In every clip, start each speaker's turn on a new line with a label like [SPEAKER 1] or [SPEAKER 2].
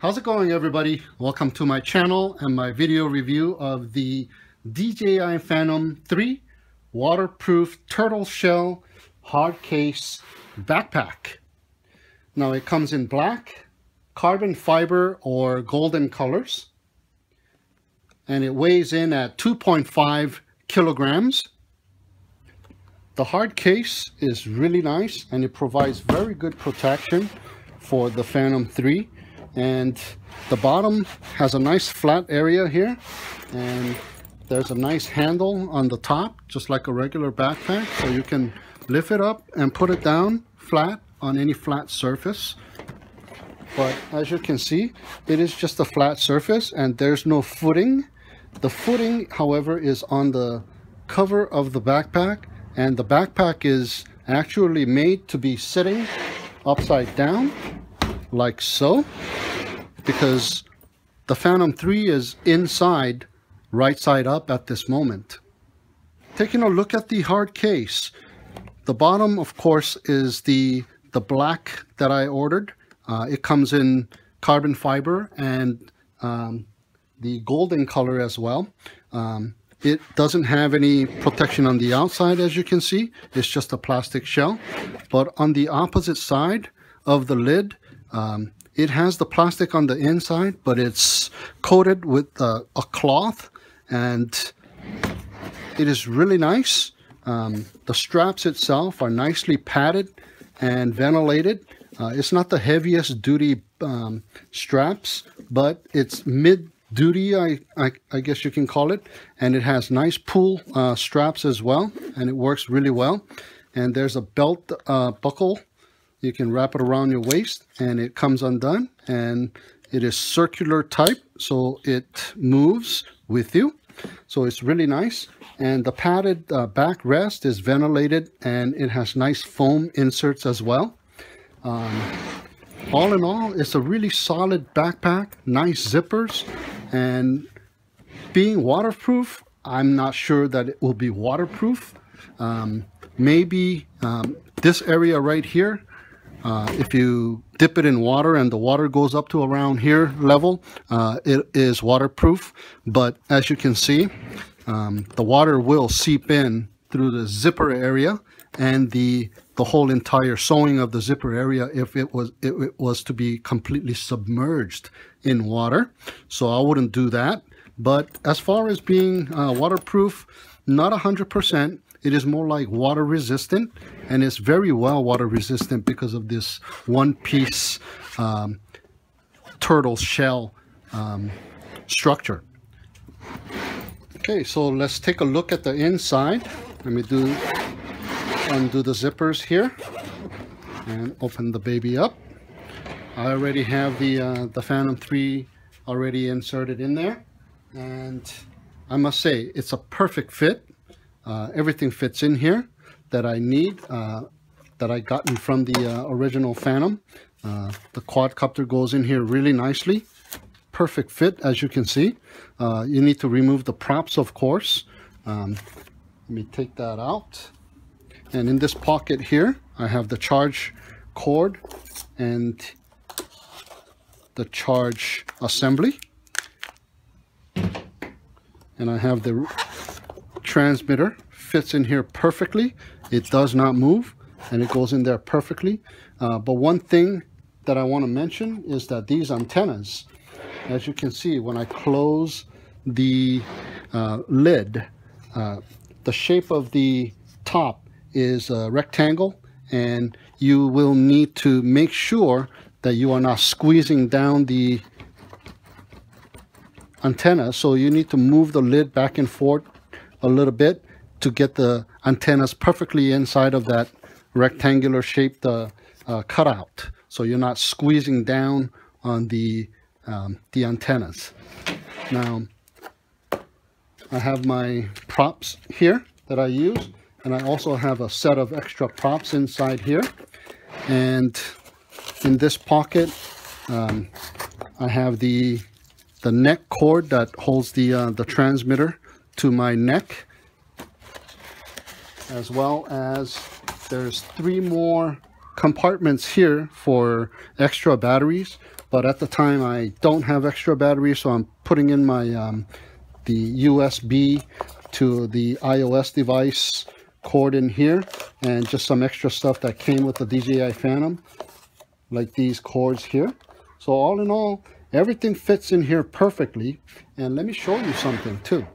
[SPEAKER 1] How's it going everybody? Welcome to my channel and my video review of the DJI Phantom 3 waterproof turtle shell hard case backpack. Now it comes in black, carbon fiber or golden colors and it weighs in at 2.5 kilograms. The hard case is really nice and it provides very good protection for the Phantom 3 and the bottom has a nice flat area here. And there's a nice handle on the top just like a regular backpack. So you can lift it up and put it down flat on any flat surface. But as you can see it is just a flat surface and there's no footing. The footing however is on the cover of the backpack. And the backpack is actually made to be sitting upside down like so because the Phantom 3 is inside right side up at this moment. Taking a look at the hard case, the bottom of course is the the black that I ordered. Uh, it comes in carbon fiber and um, the golden color as well. Um, it doesn't have any protection on the outside as you can see. It's just a plastic shell. But on the opposite side of the lid, um, it has the plastic on the inside, but it's coated with uh, a cloth and it is really nice. Um, the straps itself are nicely padded and ventilated. Uh, it's not the heaviest duty um, straps, but it's mid duty, I, I, I, guess you can call it. And it has nice pull uh, straps as well, and it works really well. And there's a belt uh, buckle you can wrap it around your waist and it comes undone and it is circular type so it moves with you. So it's really nice. And the padded uh, backrest is ventilated and it has nice foam inserts as well. Um, all in all it's a really solid backpack nice zippers and being waterproof I'm not sure that it will be waterproof. Um, maybe um, this area right here uh, if you dip it in water and the water goes up to around here level, uh, it is waterproof. But as you can see, um, the water will seep in through the zipper area and the the whole entire sewing of the zipper area if it was it, was to be completely submerged in water. So I wouldn't do that. But as far as being uh, waterproof, not 100%. It is more like water resistant and it's very well water resistant because of this one piece um, turtle shell um, structure. Okay, so let's take a look at the inside. Let me do undo the zippers here and open the baby up. I already have the uh, the Phantom 3 already inserted in there and I must say it's a perfect fit uh, everything fits in here that I need, uh, that I gotten from the uh, original Phantom. Uh, the quadcopter goes in here really nicely. Perfect fit, as you can see. Uh, you need to remove the props, of course. Um, let me take that out. And in this pocket here, I have the charge cord and the charge assembly. And I have the transmitter fits in here perfectly. It does not move and it goes in there perfectly. Uh, but one thing that I want to mention is that these antennas, as you can see, when I close the uh, lid, uh, the shape of the top is a rectangle and you will need to make sure that you are not squeezing down the antenna so you need to move the lid back and forth a little bit to get the antennas perfectly inside of that rectangular shaped uh, uh, cutout. So you're not squeezing down on the, um, the antennas. Now, I have my props here that I use. And I also have a set of extra props inside here. And in this pocket, um, I have the the neck cord that holds the uh, the transmitter to my neck as well as there's three more compartments here for extra batteries but at the time I don't have extra batteries so I'm putting in my um, the USB to the iOS device cord in here and just some extra stuff that came with the DJI Phantom like these cords here. So all in all everything fits in here perfectly and let me show you something too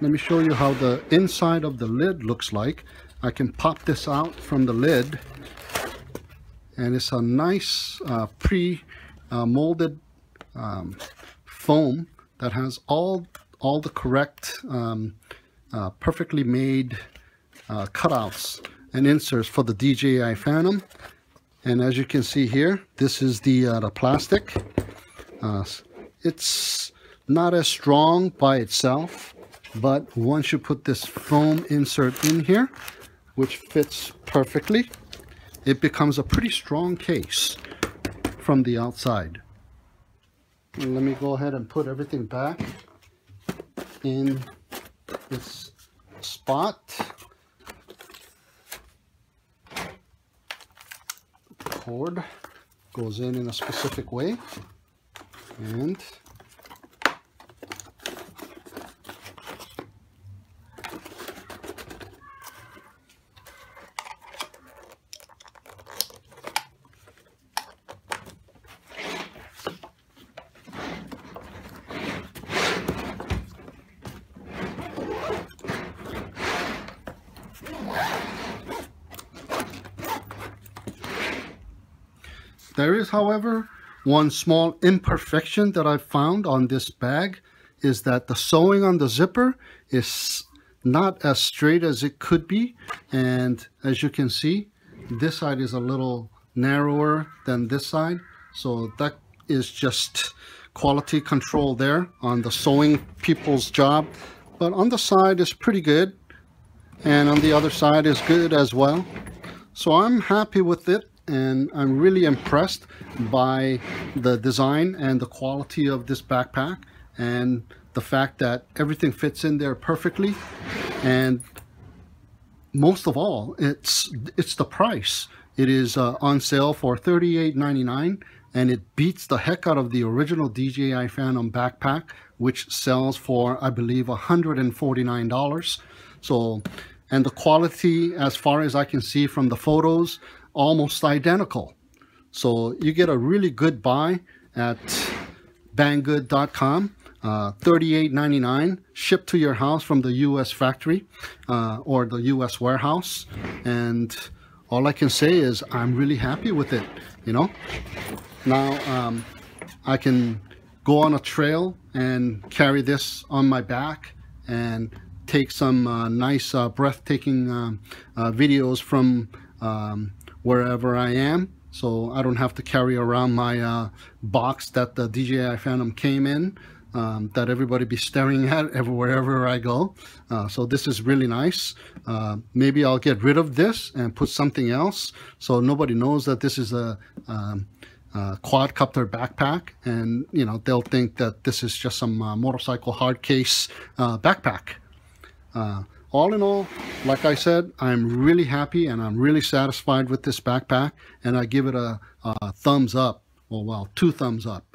[SPEAKER 1] let me show you how the inside of the lid looks like. I can pop this out from the lid and it's a nice uh, pre-molded uh, um, foam that has all all the correct um, uh, perfectly made uh, cutouts and inserts for the DJI Phantom. And as you can see here this is the, uh, the plastic. Uh, it's not as strong by itself but once you put this foam insert in here which fits perfectly it becomes a pretty strong case from the outside. Let me go ahead and put everything back in its spot. Cord goes in in a specific way. And There is, however, one small imperfection that I've found on this bag is that the sewing on the zipper is not as straight as it could be. And as you can see, this side is a little narrower than this side. So that is just quality control there on the sewing people's job. But on the side is pretty good. And on the other side is good as well. So I'm happy with it and I'm really impressed by the design and the quality of this backpack and the fact that everything fits in there perfectly. And most of all it's it's the price. It is uh, on sale for $38.99 and it beats the heck out of the original DJI Phantom backpack which sells for I believe $149 so and the quality as far as I can see from the photos almost identical. So you get a really good buy at banggood.com. Uh, $38.99 shipped to your house from the U.S. factory uh, or the U.S. warehouse. And all I can say is I'm really happy with it, you know. Now um, I can go on a trail and carry this on my back and take some uh, nice uh, breathtaking um, uh, videos from um, wherever I am so I don't have to carry around my uh, box that the DJI Phantom came in um, that everybody be staring at wherever I go. Uh, so this is really nice. Uh, maybe I'll get rid of this and put something else so nobody knows that this is a, um, a quadcopter backpack and you know they'll think that this is just some uh, motorcycle hard case uh, backpack. All in all, like I said, I'm really happy and I'm really satisfied with this backpack and I give it a, a thumbs up. Well, well, two thumbs up.